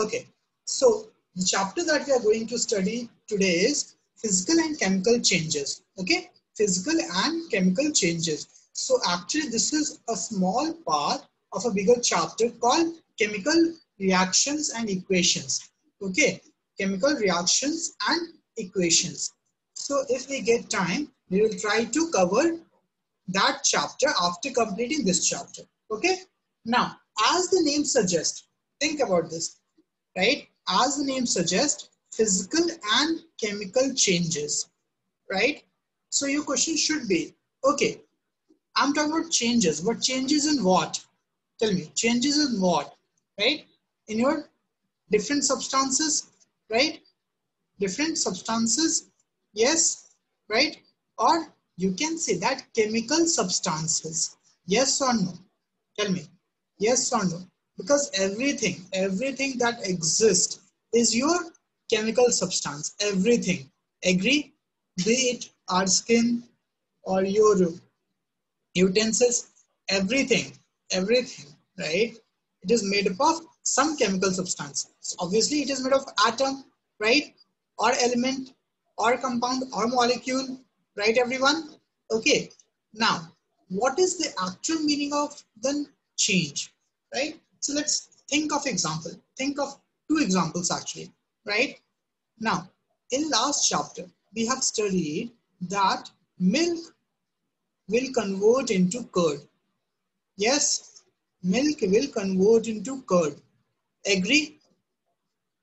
Okay, so the chapter that we are going to study today is physical and chemical changes. Okay, physical and chemical changes. So actually this is a small part of a bigger chapter called chemical reactions and equations. Okay, chemical reactions and equations. So if we get time, we will try to cover that chapter after completing this chapter. Okay. Now, as the name suggests, think about this, right? As the name suggests, physical and chemical changes, right? So your question should be, okay, I'm talking about changes, but changes in what? Tell me, changes in what, right? In your different substances, right? Different substances, yes, right? Or you can say that chemical substances, yes or no? Tell me, yes or no? Because everything, everything that exists is your chemical substance, everything. Agree? Be it our skin or your utensils, everything, everything, right? It is made up of some chemical substance. So obviously, it is made of atom, right? Or element, or compound, or molecule, right, everyone? Okay. Now, what is the actual meaning of the change, right? So let's think of example. Think of two examples actually, right? Now, in last chapter, we have studied that milk will convert into curd. Yes, milk will convert into curd. Agree?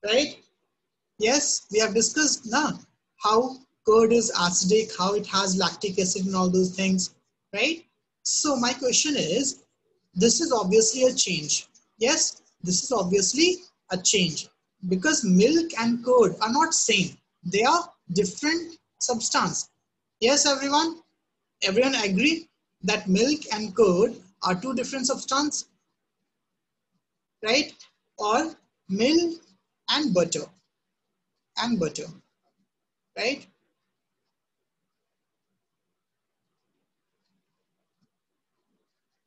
Right? Yes, we have discussed now how curd is acidic, how it has lactic acid and all those things, right? So my question is, this is obviously a change. Yes, this is obviously a change because milk and curd are not same. They are different substance. Yes, everyone? Everyone agree that milk and curd are two different substance? Right? Or milk and butter and butter, right?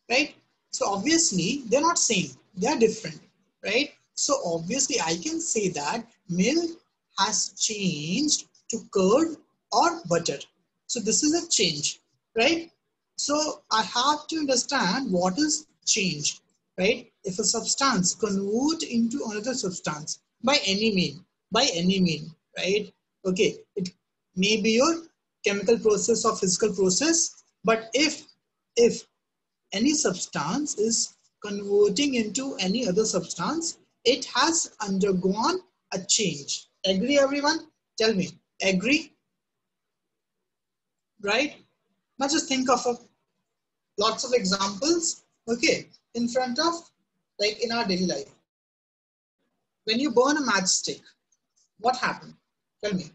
Right? So obviously they're not same, they're different, right? So obviously I can say that milk has changed to curd or butter. So this is a change, right? So I have to understand what is change, right? If a substance convert into another substance by any mean, by any mean, right? Okay, it may be your chemical process or physical process, but if if any substance is converting into any other substance, it has undergone a change. Agree everyone? Tell me, agree? Right? Now just think of a, lots of examples, okay, in front of, like in our daily life. When you burn a matchstick, what happens? Tell me.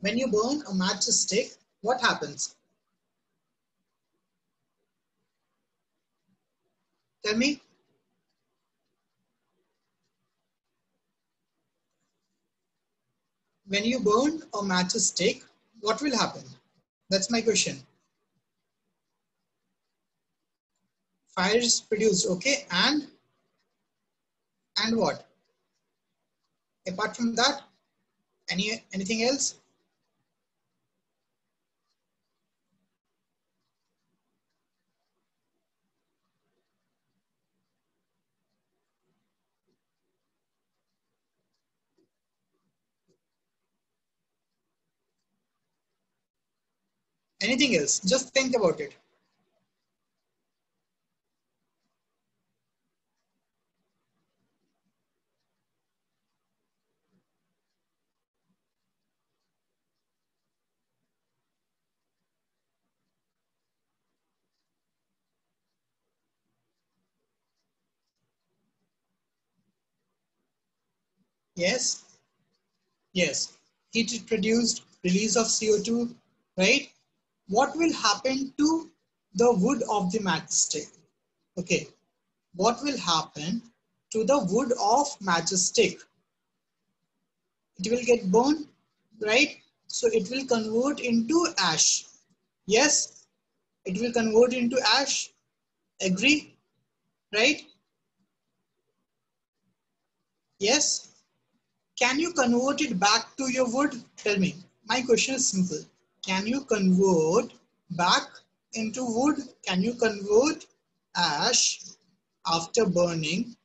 When you burn a matchstick, what happens? Tell me. When you burn a matchstick, what will happen? That's my question. Fire is produced, okay, and and what? Apart from that, any anything else? Anything else? Just think about it. Yes? Yes. Is produced, release of CO2, right? What will happen to the wood of the matchstick? Okay. What will happen to the wood of matchstick? It will get burned, right? So it will convert into ash. Yes, it will convert into ash. Agree? Right? Yes? can you convert it back to your wood? Tell me. My question is simple. Can you convert back into wood? Can you convert ash after burning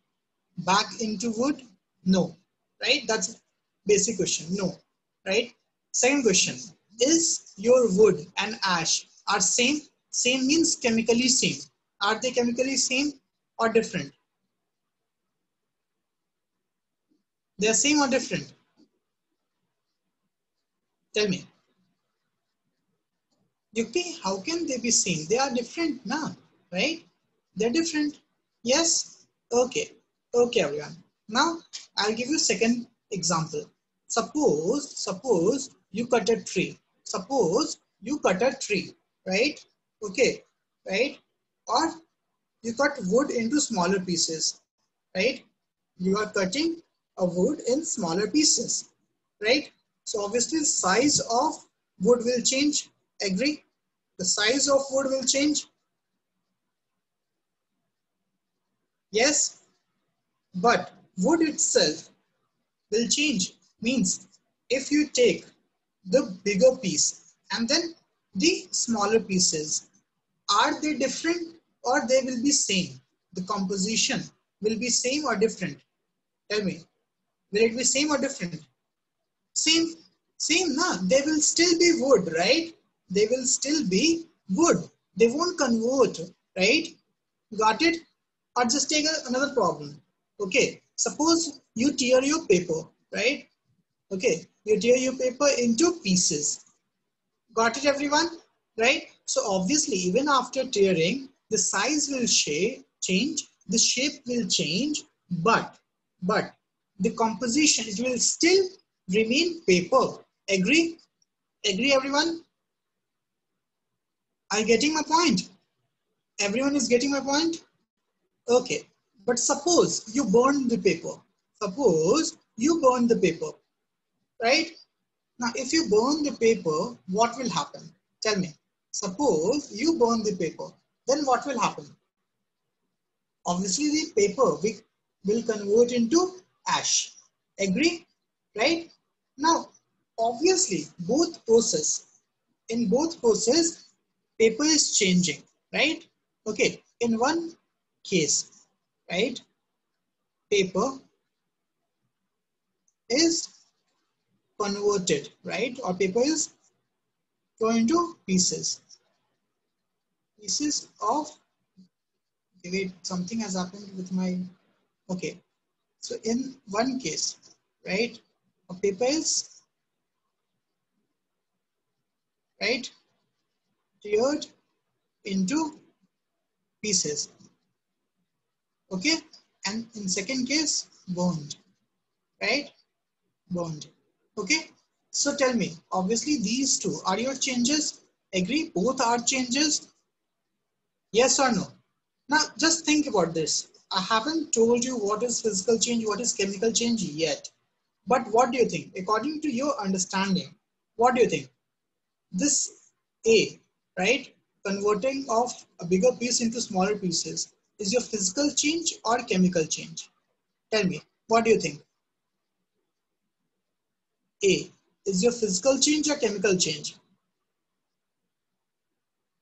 back into wood? No, right? That's basic question. No, right? Second question, is your wood and ash are same? Same means chemically same. Are they chemically same or different? They are same or different? Tell me. Yukti, how can they be same? They are different now, right? They're different. Yes? Okay. Okay, everyone. Now, I'll give you second example. Suppose, suppose you cut a tree. Suppose you cut a tree, right? Okay, right? Or you cut wood into smaller pieces, right? You are cutting a wood in smaller pieces, right? So obviously size of wood will change, agree? The size of wood will change. Yes, but wood itself will change. Means if you take the bigger piece and then the smaller pieces, are they different or they will be same? The composition will be same or different? Tell me. Will it be same or different? Same, same, nah. They will still be wood, right? They will still be good. They won't convert, right? Got it? Or just take a, another problem. Okay, suppose you tear your paper, right? Okay, you tear your paper into pieces. Got it, everyone? Right? So obviously, even after tearing, the size will change, the shape will change, but, but the composition, it will still remain paper. Agree? Agree everyone? Are you getting my point? Everyone is getting my point? Okay, but suppose you burn the paper. Suppose you burn the paper, right? Now, if you burn the paper, what will happen? Tell me. Suppose you burn the paper, then what will happen? Obviously, the paper will convert into ash. Agree? Right? Now, obviously, both process, in both process, paper is changing, right? Okay, in one case, right, paper is converted, right? Or paper is going into pieces. Pieces of, wait, something has happened with my, okay, so in one case, right, a paper is right teared into pieces. Okay, and in second case, burned, right? Burned. Okay, so tell me, obviously these two are your changes. Agree, both are changes. Yes or no? Now just think about this. I haven't told you what is physical change, what is chemical change yet. But what do you think? According to your understanding, what do you think? This A, right? Converting of a bigger piece into smaller pieces is your physical change or chemical change? Tell me, what do you think? A, is your physical change or chemical change?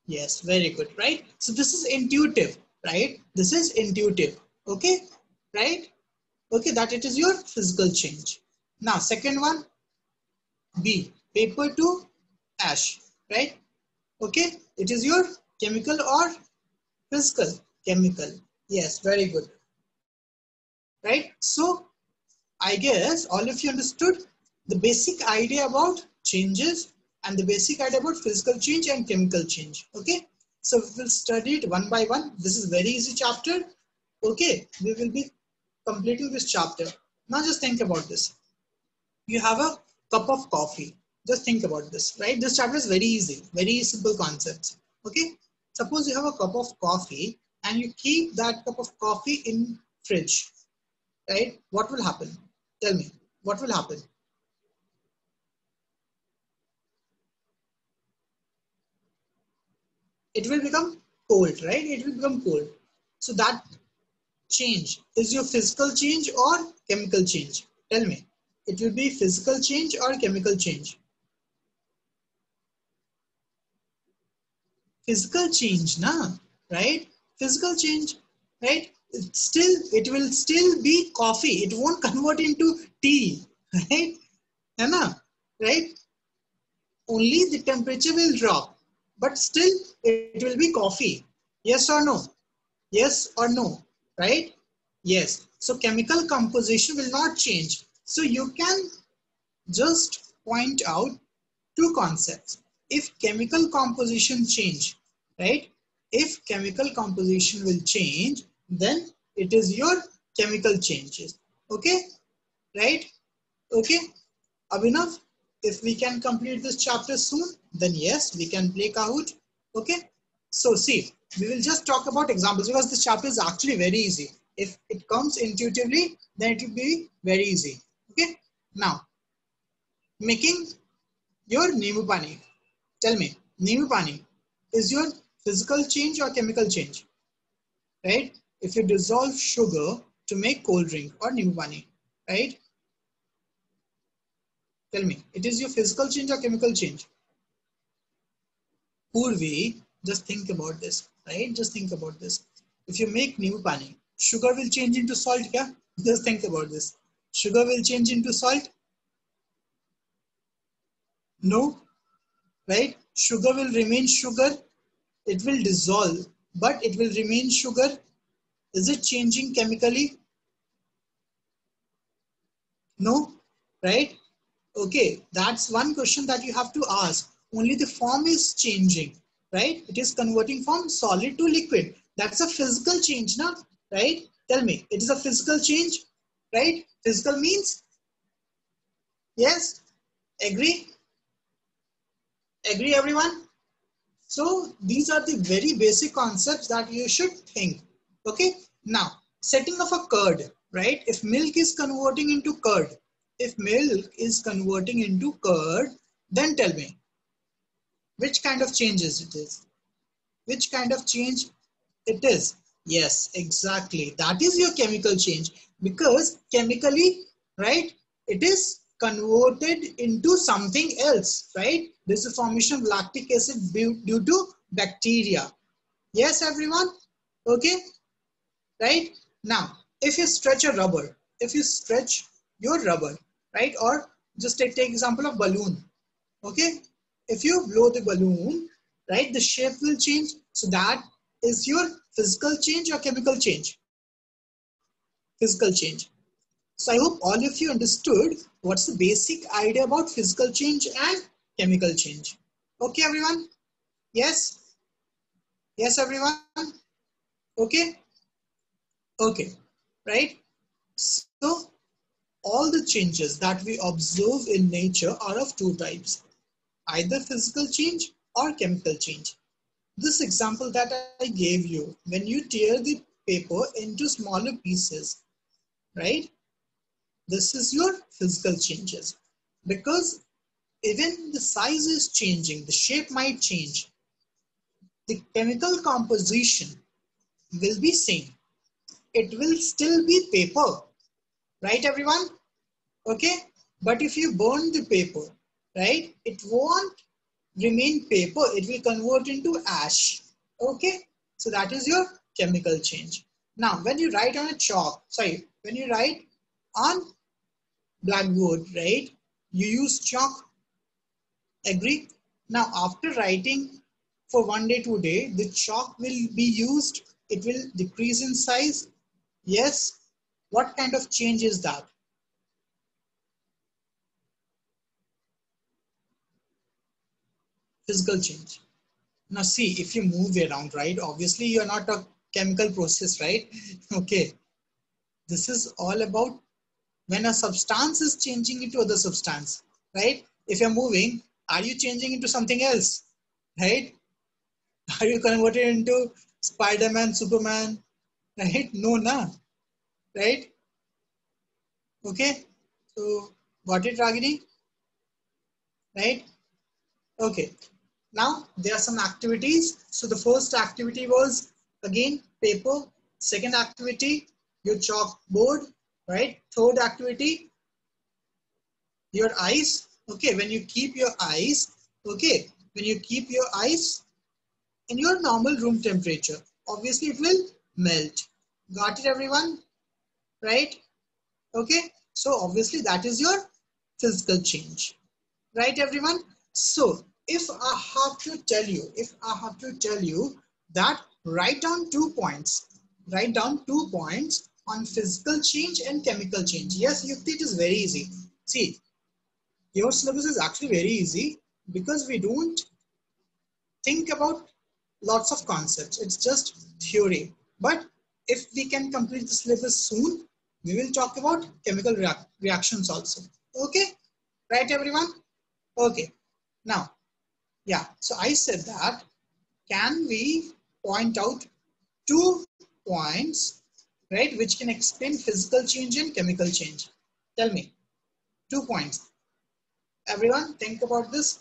Yes, very good, right? So this is intuitive right? This is intuitive, okay, right? Okay, that it is your physical change. Now, second one, B, paper to ash, right? Okay, it is your chemical or physical? Chemical, yes, very good. Right, so I guess all of you understood the basic idea about changes and the basic idea about physical change and chemical change, okay? So we will study it one by one. This is very easy chapter. Okay, we will be completing this chapter. Now just think about this. You have a cup of coffee. Just think about this, right? This chapter is very easy, very simple concepts. Okay, suppose you have a cup of coffee and you keep that cup of coffee in fridge, right? What will happen? Tell me, what will happen? it will become cold, right? It will become cold. So that change is your physical change or chemical change? Tell me. it will be physical change or chemical change. Physical change, na, right? Physical change, right? It's still, it will still be coffee. It won't convert into tea, right? Na, right? Only the temperature will drop, but still it will be coffee. Yes or no? Yes or no, right? Yes. So chemical composition will not change. So you can just point out two concepts. If chemical composition change, right? If chemical composition will change, then it is your chemical changes. Okay? Right? Okay? Abhinav, if we can complete this chapter soon, then yes, we can play Kahoot. Okay? So see, we will just talk about examples because this chapter is actually very easy. If it comes intuitively, then it will be very easy. Okay. Now, making your Nimu Pani. Tell me, Nimu Pani is your physical change or chemical change? Right? If you dissolve sugar to make cold drink or Nimu Pani, right? Tell me, it is your physical change or chemical change? Purvi, just think about this, right? Just think about this. If you make Nimu Pani, sugar will change into salt, yeah? Just think about this. Sugar will change into salt? No, right? Sugar will remain sugar. It will dissolve, but it will remain sugar. Is it changing chemically? No, right? Okay, that's one question that you have to ask. Only the form is changing, right? It is converting from solid to liquid. That's a physical change, now, right? Tell me, it is a physical change, right? Physical means? Yes? Agree? Agree everyone? So these are the very basic concepts that you should think. Okay? Now, setting of a curd, right? If milk is converting into curd, if milk is converting into curd, then tell me, which kind of changes it is? Which kind of change it is? Yes, exactly. That is your chemical change because chemically, right, it is converted into something else, right? This is formation of lactic acid due to bacteria. Yes, everyone? Okay, right? Now, if you stretch a rubber, if you stretch your rubber, right? Or just take, take example of balloon, okay? If you blow the balloon, right, the shape will change. So that is your physical change or chemical change? Physical change. So I hope all of you understood what's the basic idea about physical change and chemical change. Okay, everyone? Yes? Yes, everyone? Okay? Okay, right? So all the changes that we observe in nature are of two types, either physical change or chemical change. This example that I gave you, when you tear the paper into smaller pieces, right? This is your physical changes. Because even the size is changing, the shape might change. The chemical composition will be same. It will still be paper, right everyone? Okay, but if you burn the paper, right, it won't remain paper, it will convert into ash. Okay, so that is your chemical change. Now, when you write on a chalk, sorry, when you write on blackboard, right, you use chalk, agree? Now, after writing for one day, two day, the chalk will be used, it will decrease in size. Yes, what kind of change is that? physical change. Now see, if you move around, right, obviously you're not a chemical process, right? Okay. This is all about when a substance is changing into other substance, right? If you're moving, are you changing into something else, right? Are you converted into Spider-Man, Superman, right? No, na, right? Okay. So, got it, Ragini? Right? Okay. Now there are some activities. So the first activity was again paper. Second activity, your chalkboard, right? Third activity, your eyes. okay, when you keep your eyes, okay, when you keep your eyes in your normal room temperature, obviously it will melt. Got it everyone? Right? Okay, so obviously that is your physical change. Right everyone? So if I have to tell you, if I have to tell you that write down two points, write down two points on physical change and chemical change. Yes, Yukti, it is very easy. See, your syllabus is actually very easy because we don't think about lots of concepts. It's just theory. But if we can complete the syllabus soon, we will talk about chemical reactions also. Okay? Right, everyone? Okay. Now, yeah, so I said that, can we point out two points, right, which can explain physical change and chemical change? Tell me, two points. Everyone, think about this.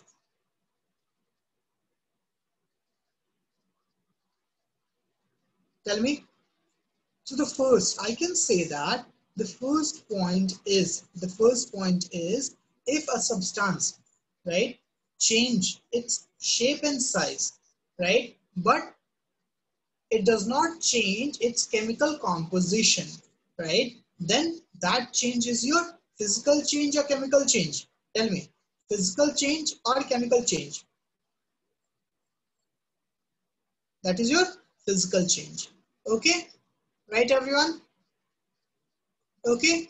Tell me. So the first, I can say that the first point is, the first point is if a substance, right, change its shape and size, right, but it does not change its chemical composition, right, then that change is your physical change or chemical change. Tell me, physical change or chemical change? That is your physical change. Okay? Right, everyone? Okay?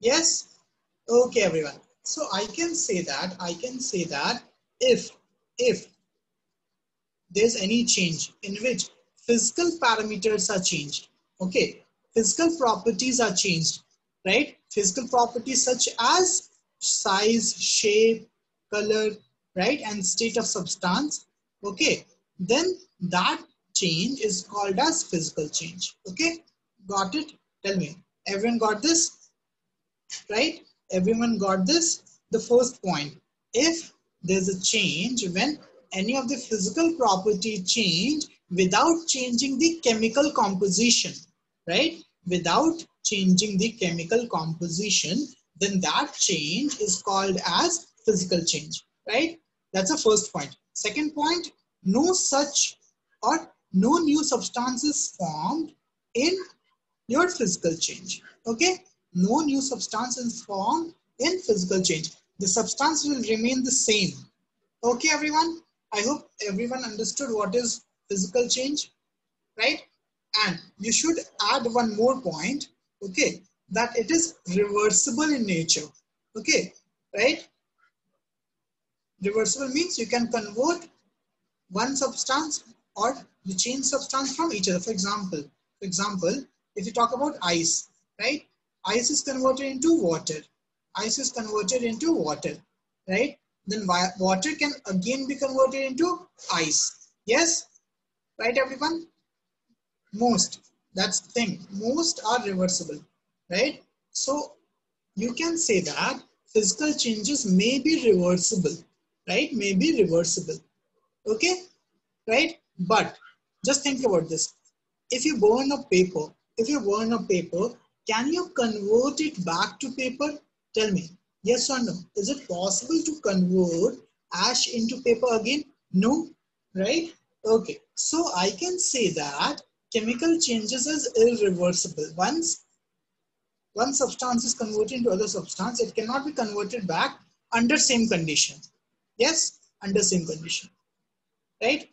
Yes? Okay, everyone. So I can say that, I can say that if, if there's any change in which physical parameters are changed, okay, physical properties are changed, right? Physical properties such as size, shape, color, right? And state of substance, okay? Then that change is called as physical change, okay? Got it? Tell me, everyone got this? Right? Everyone got this? The first point, if there's a change when any of the physical property change without changing the chemical composition, right? Without changing the chemical composition, then that change is called as physical change, right? That's the first point. Second point, no such or no new substances formed in your physical change, okay? No new substances formed in physical change. The substance will remain the same. Okay, everyone? I hope everyone understood what is physical change, right? And you should add one more point, okay? that it is reversible in nature. Okay, right? Reversible means you can convert one substance or the change substance from each other. For example, for example, if you talk about ice, right? Ice is converted into water. Ice is converted into water, right? Then water can again be converted into ice. Yes? Right, everyone? Most. That's the thing. Most are reversible right? So you can say that physical changes may be reversible, right? May be reversible, okay? Right? But just think about this. If you burn a paper, if you burn a paper, can you convert it back to paper? Tell me, yes or no? Is it possible to convert ash into paper again? No, right? Okay, so I can say that chemical changes is irreversible. Once one substance is converted into other substance, it cannot be converted back under same condition. Yes, under same condition, right?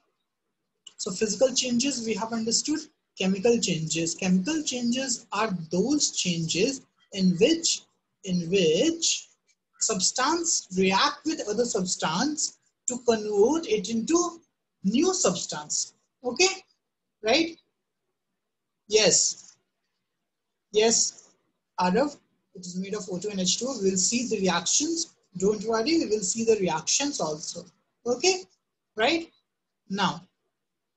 So physical changes we have understood, chemical changes. Chemical changes are those changes in which, in which substance react with other substance to convert it into new substance. Okay, right? Yes, yes, Arav, it is made of O2 and H2. We will see the reactions. Don't worry, we will see the reactions also. Okay, right? Now,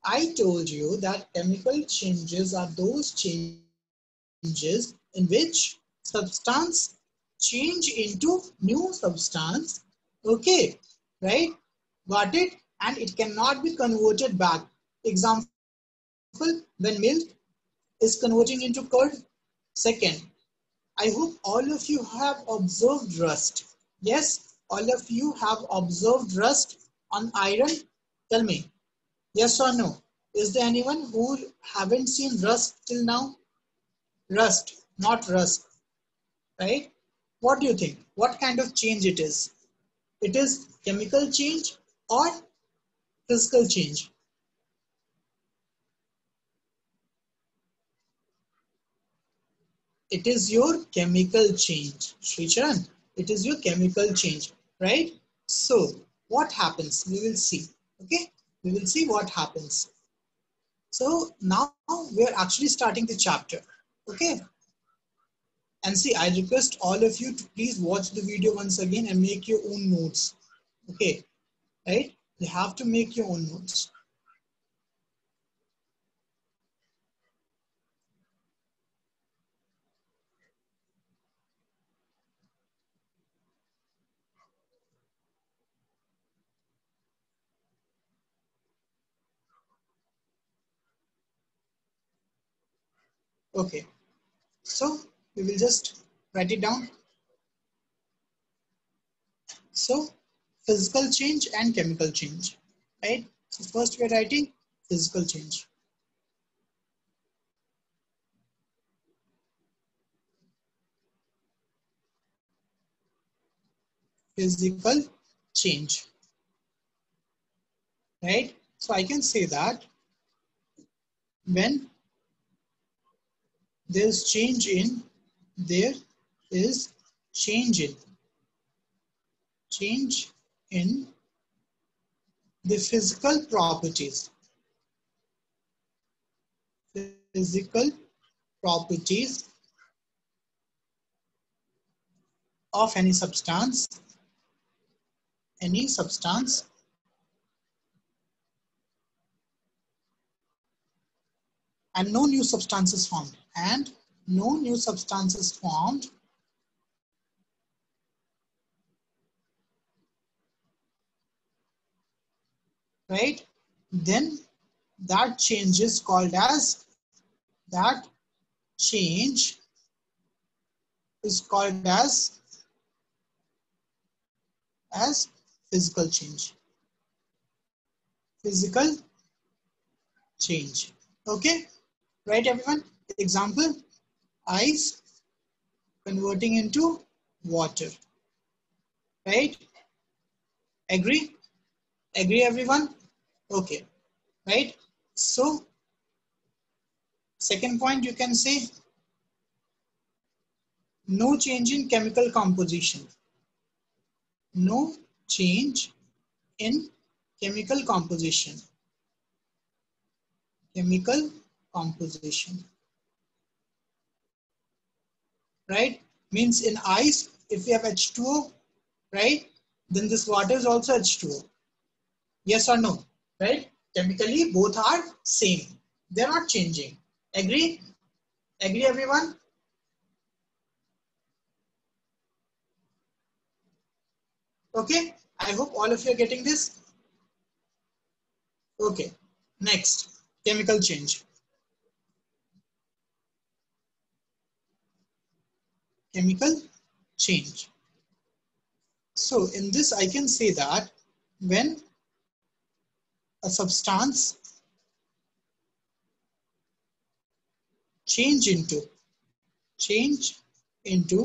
I told you that chemical changes are those changes in which substance change into new substance. Okay, right? Got it? And it cannot be converted back. Example, when milk is converting into curd. Second, I hope all of you have observed rust. Yes, all of you have observed rust on iron. Tell me, yes or no? Is there anyone who haven't seen rust till now? Rust, not rust, right? What do you think? What kind of change it is? It is chemical change or physical change? It is your chemical change, Sricharan. It is your chemical change, right? So what happens? We will see, okay? We will see what happens. So now we are actually starting the chapter, okay? And see, I request all of you to please watch the video once again and make your own notes, okay? Right? You have to make your own notes. Okay, so we will just write it down. So physical change and chemical change, right? So first we are writing physical change. Physical change, right? So I can say that when there's change in, there is change in, change in the physical properties. Physical properties of any substance, any substance and no new substances formed and no new substances formed right? Then that change is called as that change is called as as physical change. Physical change. Okay? Right everyone? Example ice converting into water. Right? Agree? Agree everyone okay right? So second point you can say no change in chemical composition. No change in chemical composition. Chemical composition. Right? Means in ice if we have H2O right then this water is also H2O yes or no right? Chemically both are same. They're not changing. Agree? Agree everyone? Okay. I hope all of you are getting this. Okay. Next. Chemical change. Chemical change. So in this, I can say that when a substance change into change into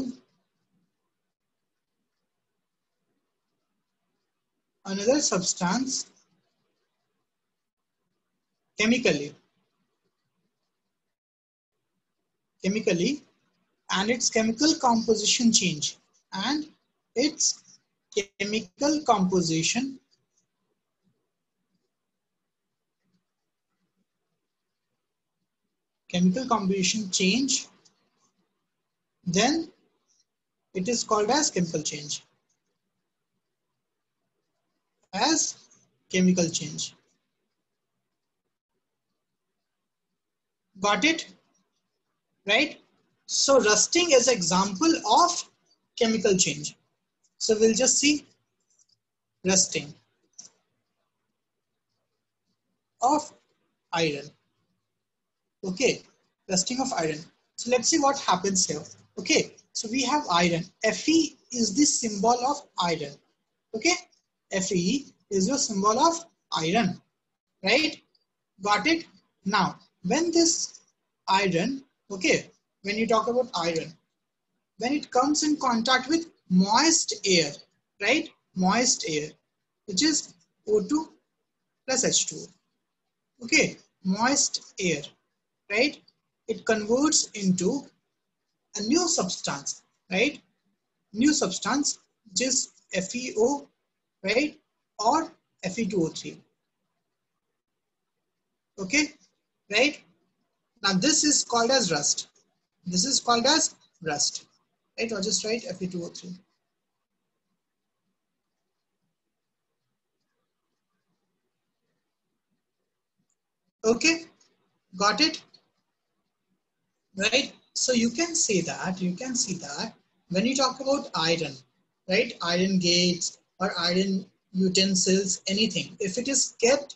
another substance chemically chemically and its chemical composition change and its chemical composition chemical composition change then it is called as chemical change as chemical change got it right so rusting is example of chemical change. So we'll just see rusting of iron. Okay, rusting of iron. So let's see what happens here. Okay, So we have iron. Fe is the symbol of iron. Okay. Fe is your symbol of iron. Right. Got it? Now, when this iron, okay, when you talk about iron, when it comes in contact with moist air, right? Moist air, which is O2 plus H2O. Okay, moist air, right? It converts into a new substance, right? New substance, which is FeO, right? Or Fe2O3. Okay, right? Now this is called as rust. This is called as rust, right? Or just write Fe2O3. Okay, got it? Right? So you can say that, you can see that when you talk about iron, right? Iron gates or iron utensils, anything, if it is kept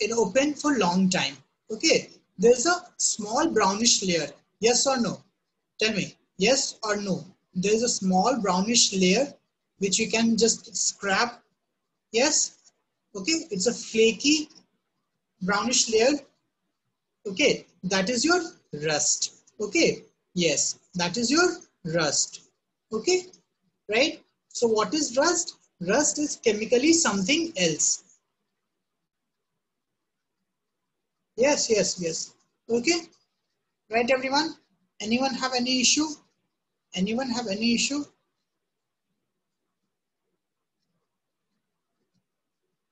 in open for long time, okay, there's a small brownish layer, yes or no? Tell me, yes or no? There's a small brownish layer which you can just scrap, yes? Okay, it's a flaky brownish layer, okay, that is your rust. Okay. Yes, that is your rust. Okay. Right. So what is rust? Rust is chemically something else. Yes, yes, yes. Okay. Right, everyone? Anyone have any issue? Anyone have any issue?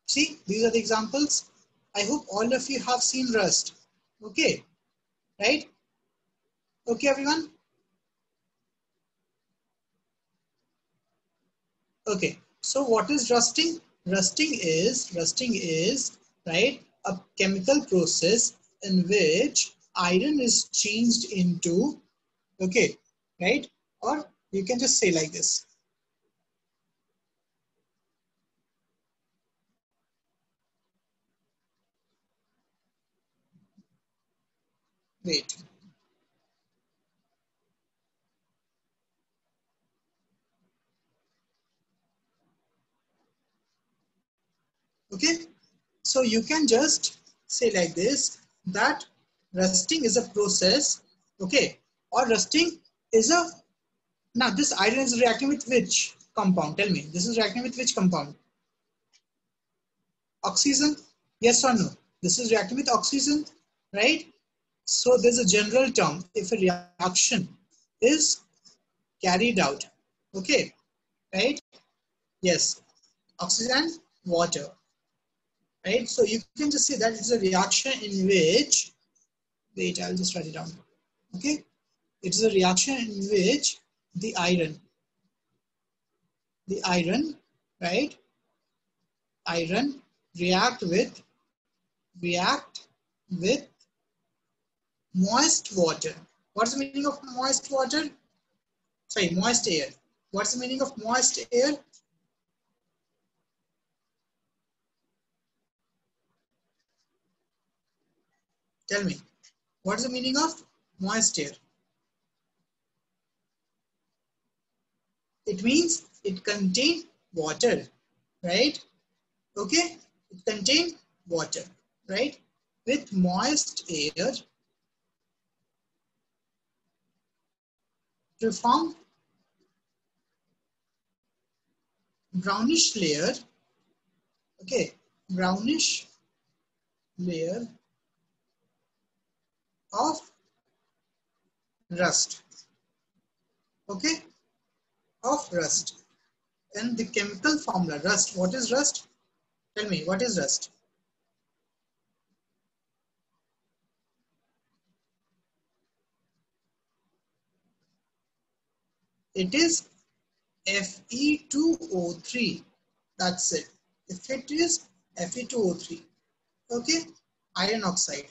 See, these are the examples. I hope all of you have seen rust. Okay right? Okay, everyone? Okay, so what is rusting? Rusting is, rusting is, right, a chemical process in which iron is changed into, okay, right? Or you can just say like this. Wait. Okay, so you can just say like this that rusting is a process, okay, or rusting is a now this iron is reacting with which compound? Tell me, this is reacting with which compound? Oxygen, yes or no? This is reacting with oxygen, right? So there's a general term if a reaction is carried out. Okay, right? Yes, oxygen, water. Right, so you can just say that it's a reaction in which, wait, I'll just write it down. Okay, it is a reaction in which the iron, the iron, right, iron react with, react with moist water. What's the meaning of moist water? Sorry, moist air. What's the meaning of moist air? Tell me, what's the meaning of moist air? It means it contains water, right? Okay, it contains water, right? With moist air, to form brownish layer, okay, brownish layer of rust, okay, of rust. And the chemical formula, rust, what is rust? Tell me, what is rust? It is Fe2O3. That's it. If it is Fe2O3, okay, iron oxide.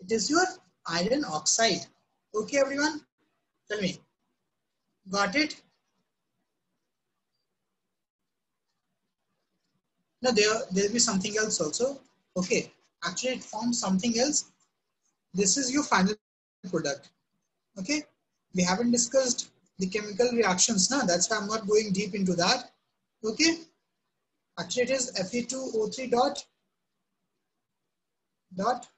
It is your iron oxide. Okay, everyone? Tell me. Got it? No, there there'll be something else also. Okay, actually it forms something else. This is your final product. Okay, We haven't discussed the chemical reactions now. That's why I'm not going deep into that. Okay. Actually, it is Fe2O3 dot dot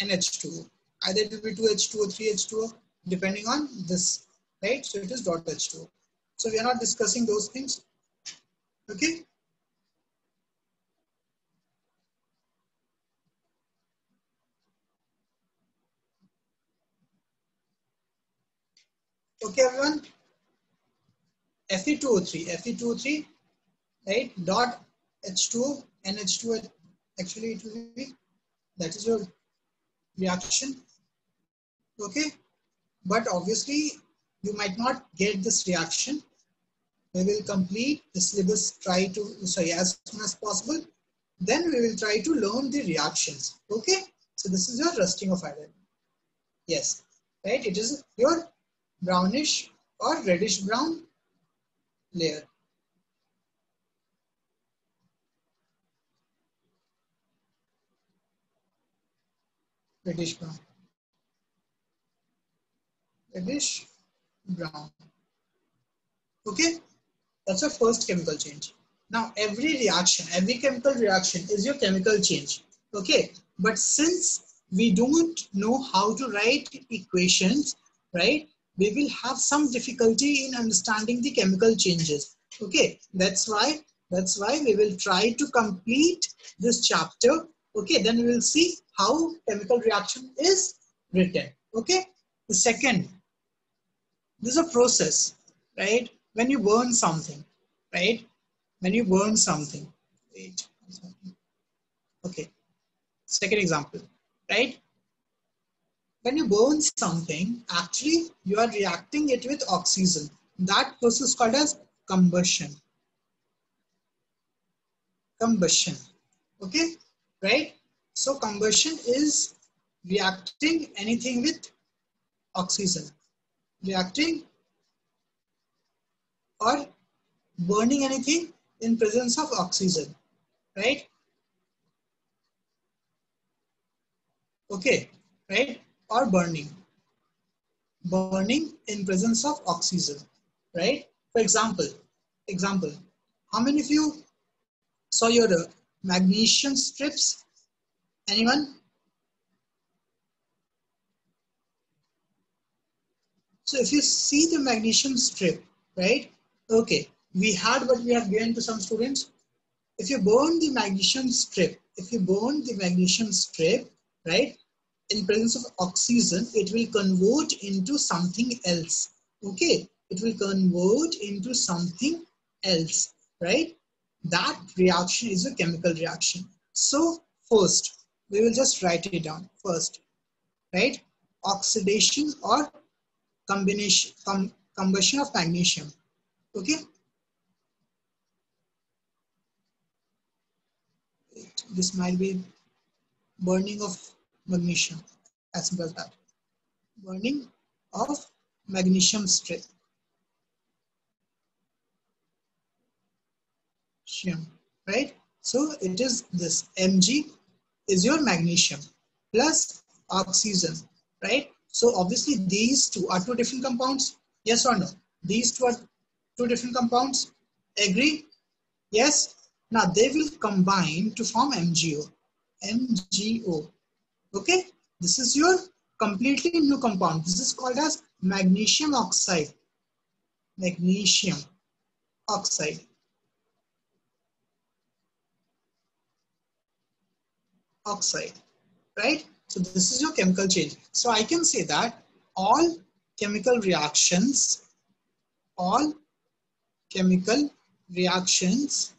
NH2. Either it will be 2H2 or 3H2 depending on this, right? So it is dot H2. So we are not discussing those things. Okay. Okay, everyone. Fe2O3, Fe2O3, right? Dot H2O, NH2, actually it will be, that is your reaction. Okay. But obviously you might not get this reaction. We will complete the syllabus, try to, sorry, as soon as possible. Then we will try to learn the reactions. Okay. So this is your rusting of iron. Yes, right? It is your brownish or reddish brown layer. Reddish brown. Reddish brown. Okay, that's a first chemical change. Now every reaction, every chemical reaction is your chemical change. Okay, but since we don't know how to write equations, right? We will have some difficulty in understanding the chemical changes. Okay, that's why that's why we will try to complete this chapter. Okay, then we will see how chemical reaction is written. Okay, the second, this is a process, right? When you burn something, right? When you burn something, wait, okay. Second example, right? When you burn something, actually you are reacting it with oxygen. That process is called as combustion. Combustion. Okay, right? So combustion is reacting anything with oxygen. Reacting or burning anything in presence of oxygen, right? Okay, right? Or burning. Burning in presence of oxygen, right? For example, example, how many of you saw your uh, magnesium strips? Anyone? So if you see the magnesium strip, right? Okay, we had what we have given to some students. If you burn the magnesium strip, if you burn the magnesium strip, right? In presence of oxygen, it will convert into something else. Okay, it will convert into something else, right? That reaction is a chemical reaction. So first, we will just write it down first, right? Oxidation or combination, com combustion of magnesium. Okay. This might be burning of magnesium as simple as that. Burning of magnesium strip. Right? So it is this mg is your magnesium plus oxygen right? So obviously these two are two different compounds. Yes or no? These two are two different compounds? Agree? Yes? Now they will combine to form mgo. Mgo Okay, this is your completely new compound. This is called as magnesium oxide. Magnesium oxide. Oxide, right? So this is your chemical change. So I can say that all chemical reactions, all chemical reactions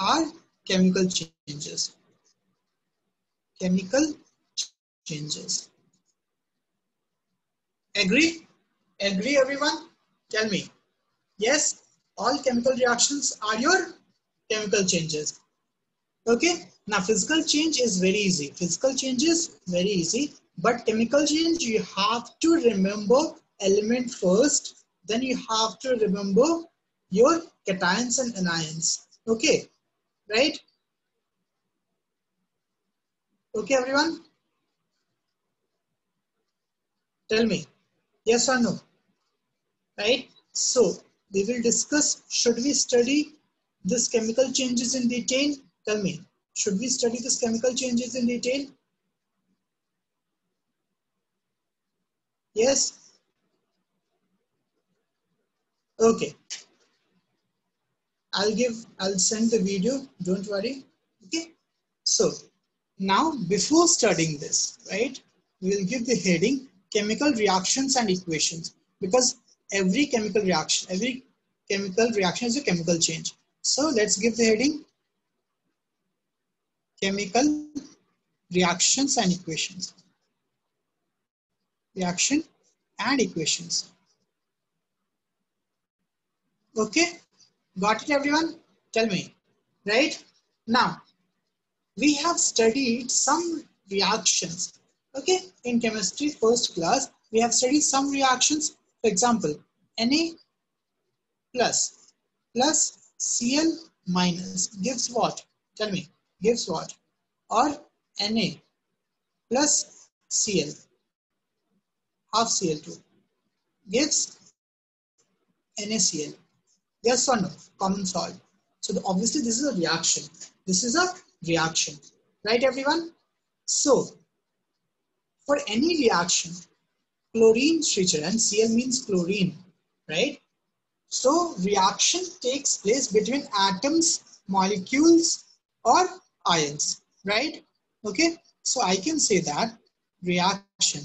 are chemical changes chemical changes. Agree? Agree everyone? Tell me. Yes, all chemical reactions are your chemical changes. Okay, now physical change is very easy. Physical change is very easy, but chemical change you have to remember element first, then you have to remember your cations and anions. Okay, right? Okay, everyone? Tell me, yes or no? Right? So we will discuss, should we study this chemical changes in detail? Tell me, should we study this chemical changes in detail? Yes? Okay. I'll give, I'll send the video, don't worry. Okay. So now before studying this, right, we'll give the heading chemical reactions and equations because every chemical reaction, every chemical reaction is a chemical change. So let's give the heading chemical reactions and equations. Reaction and equations. Okay, got it everyone? Tell me, right? Now, we have studied some reactions. Okay, in chemistry first class, we have studied some reactions. For example, Na plus plus Cl minus gives what? Tell me, gives what? Or Na plus Cl, half Cl2, gives NaCl. Yes or no? Common salt. So the, obviously this is a reaction. This is a reaction, right everyone? So for any reaction, chlorine and Cl means chlorine, right? So reaction takes place between atoms, molecules or ions, right? Okay, so I can say that reaction,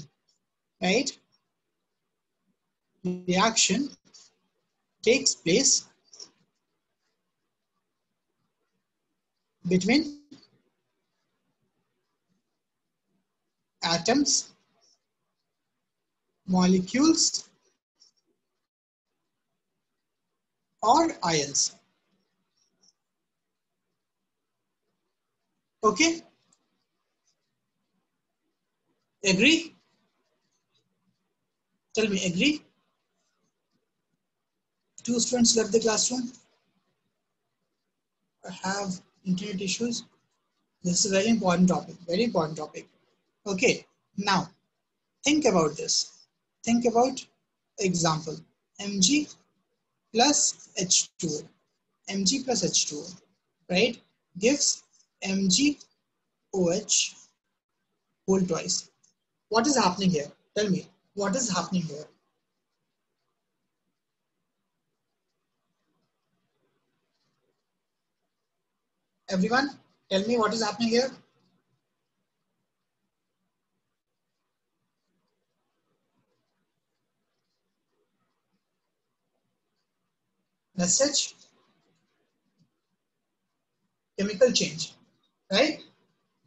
right? Reaction takes place between atoms, molecules, or ions. Okay? Agree? Tell me, agree? Two students left the classroom. Have internet issues. This is a very important topic, very important topic. Okay, now think about this. Think about example, Mg plus H2O, Mg plus H2O, right, gives MgOH whole twice. What is happening here? Tell me, what is happening here? Everyone, tell me what is happening here. Message, chemical change, right?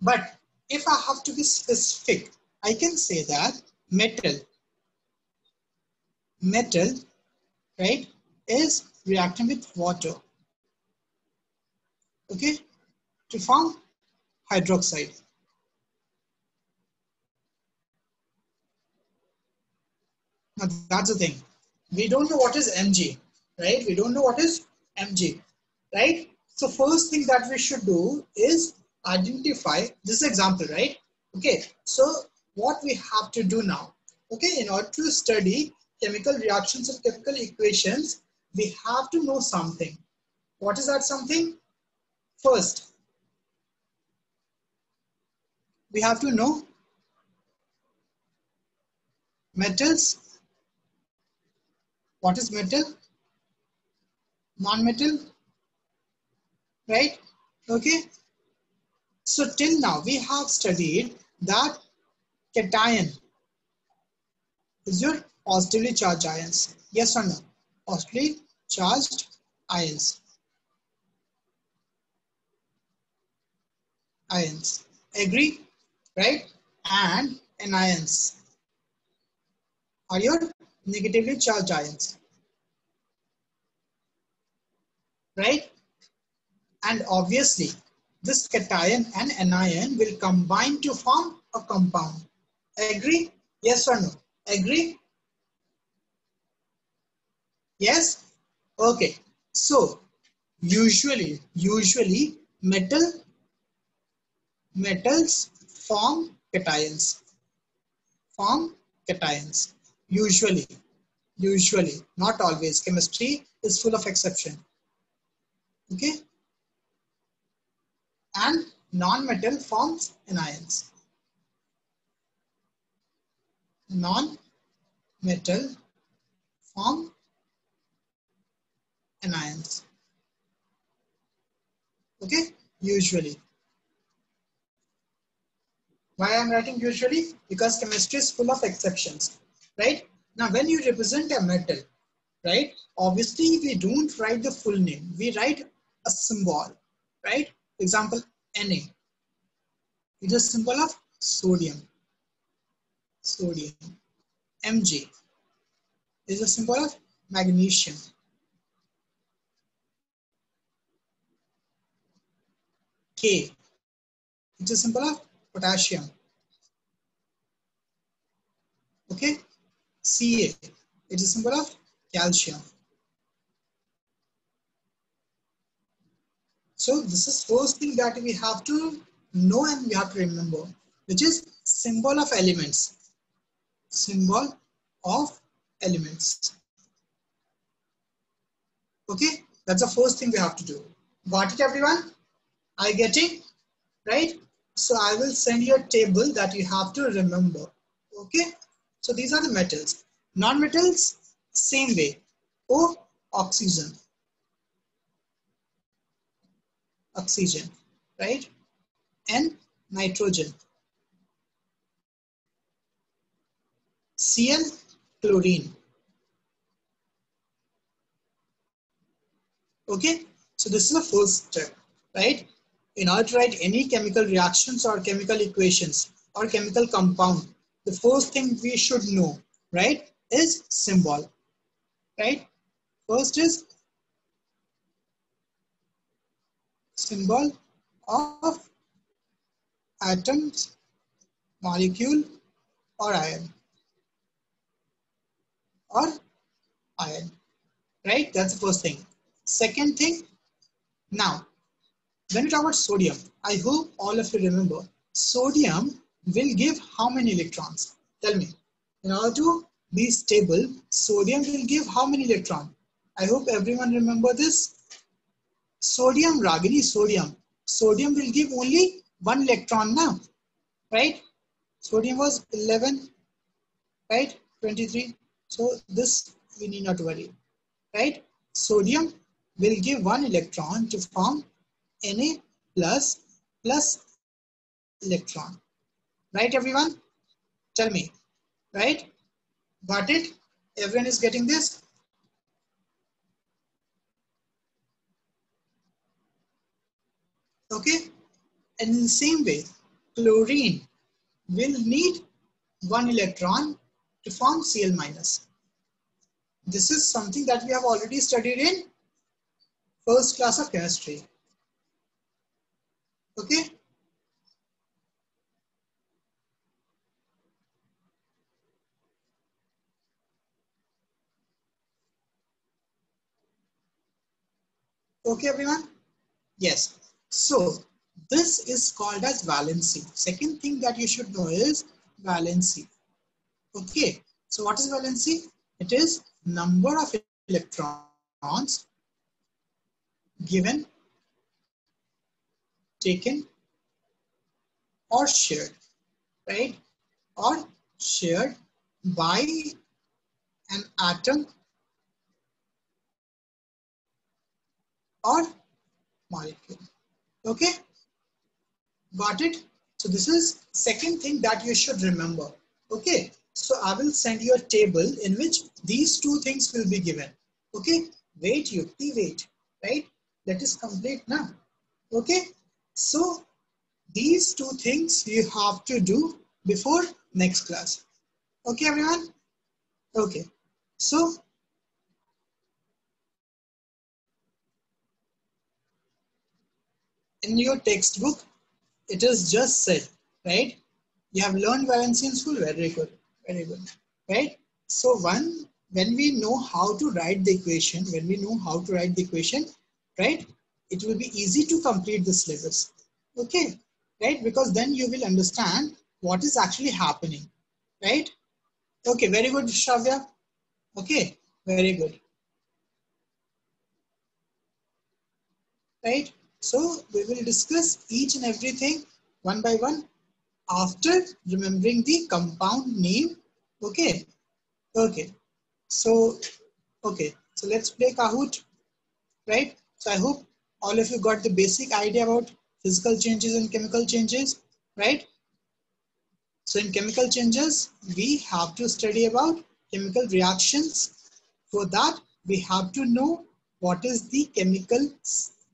But if I have to be specific, I can say that metal, metal, right, is reacting with water, okay? to form hydroxide. Now that's the thing. We don't know what is Mg, right? We don't know what is Mg, right? So first thing that we should do is identify this example, right? Okay, so what we have to do now, okay, in order to study chemical reactions and chemical equations, we have to know something. What is that something? First, we have to know metals what is metal non-metal right? Okay. So till now we have studied that cation is your positively charged ions. Yes or no? Positively charged ions. Ions. Agree? Right? And anions. Are your negatively charged ions, right? And obviously, this cation and anion will combine to form a compound. Agree? Yes or no? Agree? Yes? Okay. So, usually, usually metal metals form cations. Form cations. Usually, usually, not always. Chemistry is full of exception. Okay? And non-metal forms anions. Non-metal form anions. Okay, usually. Why I'm writing usually? Because chemistry is full of exceptions, right? Now, when you represent a metal, right? Obviously, we don't write the full name. We write a symbol, right? Example, Na. It is a symbol of sodium. Sodium. Mg is a symbol of magnesium. K. It's a symbol of potassium. Okay. Ca. It's a symbol of calcium. So this is first thing that we have to know and we have to remember, which is symbol of elements. Symbol of elements. Okay, that's the first thing we have to do. Got it everyone? Are you getting? Right? So I will send you a table that you have to remember. Okay? So these are the metals. Non-metals, same way. O, oxygen. Oxygen, right? And nitrogen. Cl, chlorine. Okay, so this is the first step, right? in order to write any chemical reactions or chemical equations or chemical compound, the first thing we should know, right, is symbol, right? First is symbol of atoms, molecule, or ion, or ion, right? That's the first thing. Second thing, now when we talk about sodium, I hope all of you remember, sodium will give how many electrons? Tell me. In order to be stable, sodium will give how many electrons? I hope everyone remember this. Sodium, Ragini, sodium. Sodium will give only one electron now, right? Sodium was 11, right? 23. So this we need not worry, right? Sodium will give one electron to form Na plus plus electron. Right, everyone? Tell me. Right? Got it? Everyone is getting this? Okay? And in the same way, chlorine will need one electron to form Cl minus. This is something that we have already studied in first class of chemistry. Okay. Okay, everyone? Yes. So this is called as valency. Second thing that you should know is valency. Okay. So what is valency? It is number of electrons given taken or shared, right? Or shared by an atom or molecule. Okay? Got it? So this is second thing that you should remember. Okay? So I will send you a table in which these two things will be given. Okay? Wait, Yukti, wait. Right? Let us complete now. Okay? So these two things you have to do before next class. Okay, everyone? Okay. So in your textbook, it is just said, right? You have learned valency in school, very good, very good, right? So one, when we know how to write the equation, when we know how to write the equation, right? it will be easy to complete the syllabus. Okay, right? Because then you will understand what is actually happening, right? Okay, very good, Shravya. Okay, very good. Right, so we will discuss each and everything one by one after remembering the compound name. Okay, okay. So, okay, so let's play Kahoot, right? So I hope all of you got the basic idea about physical changes and chemical changes, right? So in chemical changes, we have to study about chemical reactions. For that, we have to know what is the chemical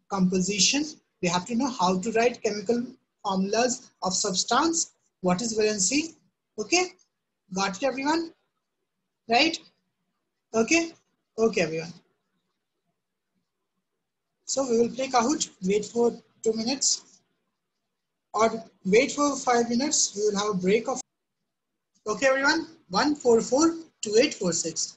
composition. We have to know how to write chemical formulas of substance. What is valency? Okay, got it everyone? Right? Okay, okay everyone. So we will play Kahoot. Wait for two minutes or wait for five minutes. We will have a break of. Okay, everyone. One four four two eight four six.